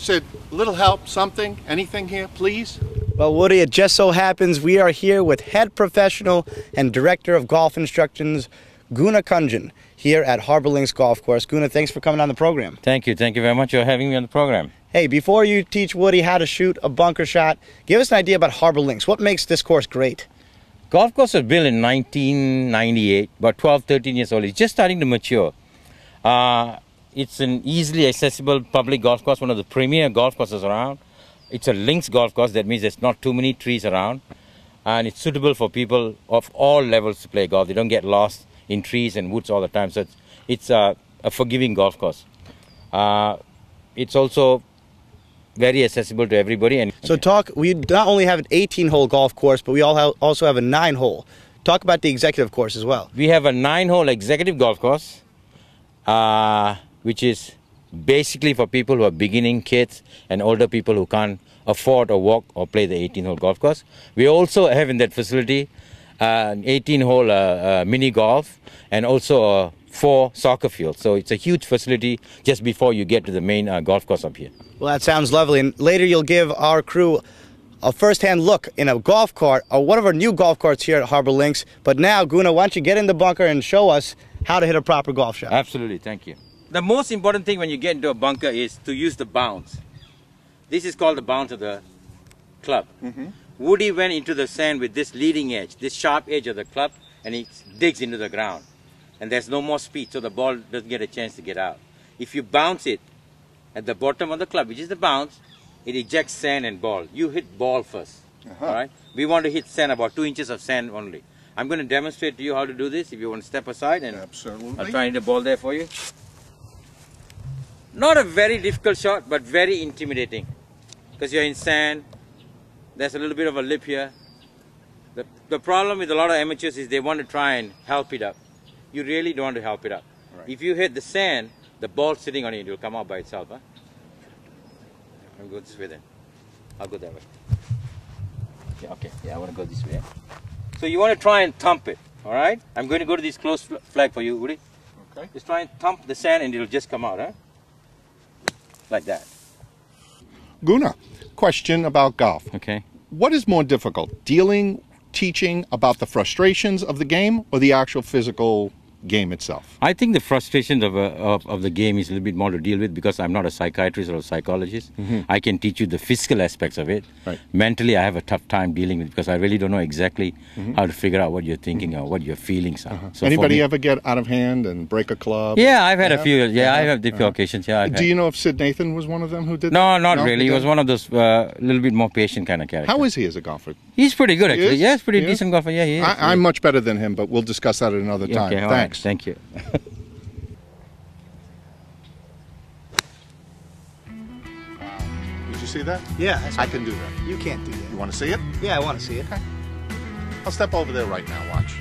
Sid, little help, something, anything here, please? Well, Woody, it just so happens we are here with head professional and director of golf instructions, Guna Kunjan, here at Harbor Links Golf Course. Guna, thanks for coming on the program. Thank you. Thank you very much for having me on the program. Hey, before you teach Woody how to shoot a bunker shot, give us an idea about Harbor Links. What makes this course great? Golf course was built in 1998, about 12, 13 years old. It's just starting to mature. Uh, it's an easily accessible public golf course, one of the premier golf courses around. It's a links golf course, that means there's not too many trees around. And it's suitable for people of all levels to play golf. They don't get lost in trees and woods all the time. So it's, it's a, a forgiving golf course. Uh, it's also very accessible to everybody. And So talk, we not only have an 18-hole golf course, but we all have, also have a nine-hole. Talk about the executive course as well. we have a nine-hole executive golf course, uh, which is basically for people who are beginning kids and older people who can't afford or walk or play the 18-hole golf course. We also have in that facility uh, an 18-hole uh, uh, mini golf and also a four soccer field. So it's a huge facility just before you get to the main uh, golf course up here. Well, that sounds lovely. And later you'll give our crew a first-hand look in a golf cart, or one of our new golf carts here at Harbor Links. But now, Guna, why don't you get in the bunker and show us how to hit a proper golf shot? Absolutely, thank you. The most important thing when you get into a bunker is to use the bounce. This is called the bounce of the club. Mm-hmm. Woody went into the sand with this leading edge, this sharp edge of the club, and he digs into the ground. And there's no more speed, so the ball doesn't get a chance to get out. If you bounce it at the bottom of the club, which is the bounce, it ejects sand and ball. You hit ball 1st uh-huh. all right? We want to hit sand, about two inches of sand only. I'm going to demonstrate to you how to do this. If you want to step aside and Absolutely. I'll try and hit the ball there for you. Not a very difficult shot, but very intimidating. Because you're in sand, there's a little bit of a lip here. The, the problem with a lot of amateurs is they want to try and help it up. You really don't want to help it up. Right. If you hit the sand, the ball sitting on it it will come out by itself. Huh? I'll go this way then. I'll go that way. Yeah, okay. Yeah, I want to go this way. So you want to try and thump it, all right? I'm going to go to this close fl- flag for you, Woody. Okay. Just try and thump the sand and it'll just come out, huh? Like that. Guna, question about golf. Okay. What is more difficult, dealing, teaching about the frustrations of the game or the actual physical game itself? I think the frustration of, a, of, of the game is a little bit more to deal with because I'm not a psychiatrist or a psychologist. I can teach you the physical aspects of it. Mm-hmm. Right. Mentally, I have a tough time dealing with it because I really don't know exactly how to figure out what you're thinking or what your feelings are. So for Mm-hmm. Anybody me- ever get out of hand and break a club? Yeah, I've had Yeah? a few. Yeah, I Yeah? have different occasions. Yeah. I've Do had- you know if Sid Nathan was one of them who did No, not No, really. He was one of those uh, little bit more patient kind of character. How is he as a golfer? He's pretty good actually. is? Yes, pretty He decent golfer. Yeah, he is. I, I'm much better than him, but we'll discuss that at another time. Okay, all right. Thanks. Thank you. Did you see that? Yeah, that's I can do that. you can't do that. You want to see it? Yeah, I want to see it. I'll step over there right now. Watch.